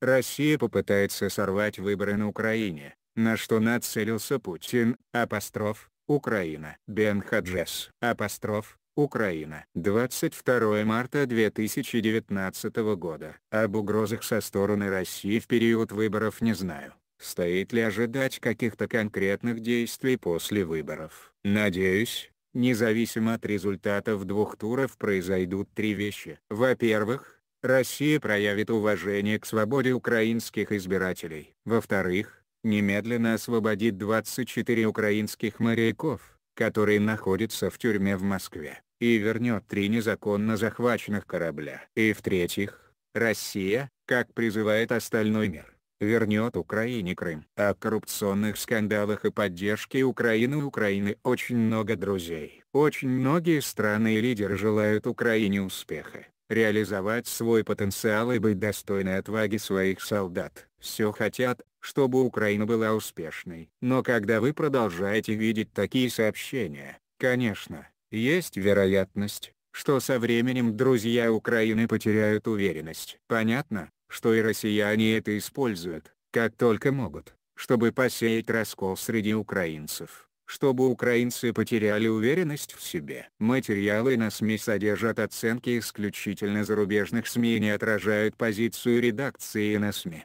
Россия попытается сорвать выборы на Украине, на что нацелился Путин, апостроф, Украина. Бен Хаджес, апостроф, Украина. 22 марта 2019 года. Об угрозах со стороны России в период выборов не знаю. Стоит ли ожидать каких-то конкретных действий после выборов? Надеюсь, независимо от результатов двух туров произойдут три вещи. Во-первых, Россия проявит уважение к свободе украинских избирателей. Во-вторых, немедленно освободит 24 украинских моряков, которые находятся в тюрьме в Москве, и вернет три незаконно захваченных корабля. И в-третьих, Россия, как призывает остальной мир, вернет Украине Крым. О коррупционных скандалах и поддержке Украины у Украины очень много друзей. Очень многие страны и лидеры желают Украине успеха реализовать свой потенциал и быть достойной отваги своих солдат. Все хотят, чтобы Украина была успешной. Но когда вы продолжаете видеть такие сообщения, конечно, есть вероятность, что со временем друзья Украины потеряют уверенность. Понятно, что и россияне это используют, как только могут, чтобы посеять раскол среди украинцев чтобы украинцы потеряли уверенность в себе. Материалы на СМИ содержат оценки исключительно зарубежных СМИ и не отражают позицию редакции на СМИ.